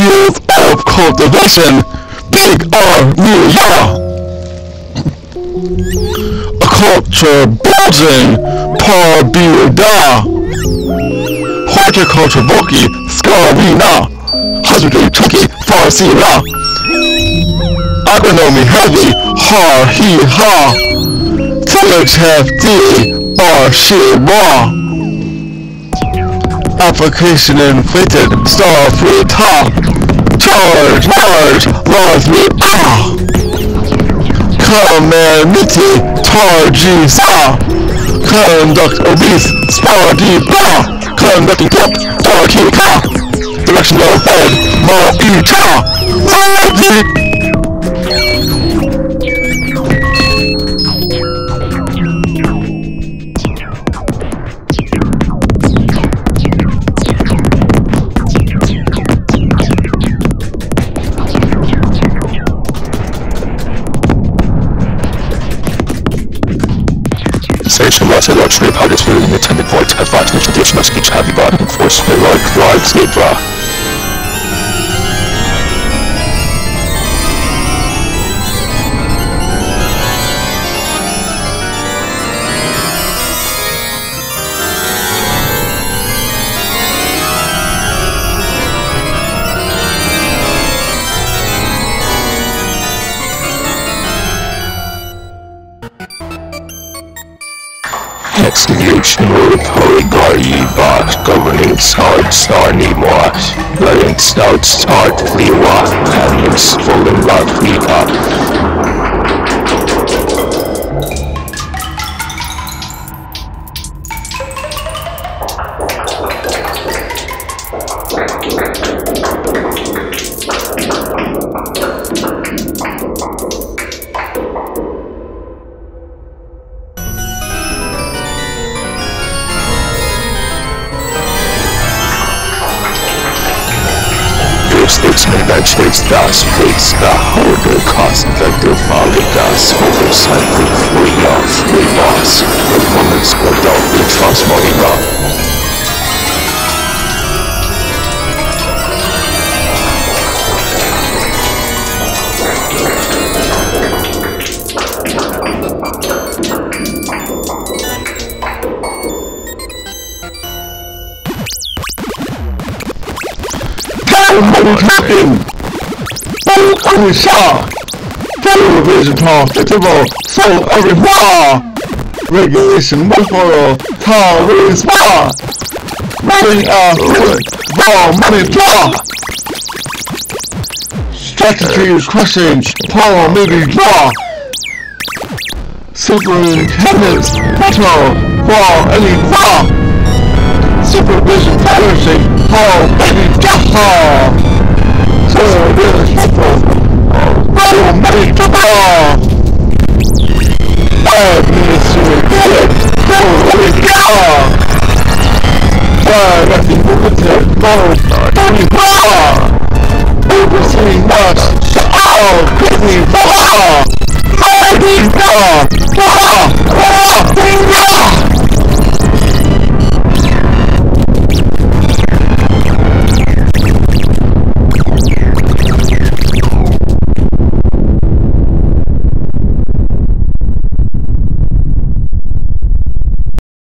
field of cultivation, big R Muya. A culture bulging, par da. Horticulture Voki, Scarina. Husbandry Chucky, Farsira. Agronomy heavy, har he ha. Tillage hefty, bar she raw application inflated, star free top, charge, large, laws me. Ah, calamity, tar G saw, conduct obese, blah, conducting tip, tar K ka, directional head, ma e cha, Station was a luxury parties for the attended voice advised in traditional speech heavy body enforcement like rights zebra. Execution with Horigari Boss governing Sard Star Nimwa letting Stout Start Liwa Canyons Fallen Lot Liwa Jurisdiction eventuates thus place the holder cost effective gas oversight with free of free loss performance without the transforming Captain! Every shot! Television talk, festival, so every bar! Regulation, buffalo, tall, really spa! Running a ball, money draw! Strategies, crushing, power, maybe draw! Superintendents, battle, ball, any draw! Supervision, 야호! 소리를 듣고 바로 말이 좋다! I miss you, get it! Go, let it go! 자, 나 뒷부분에 바로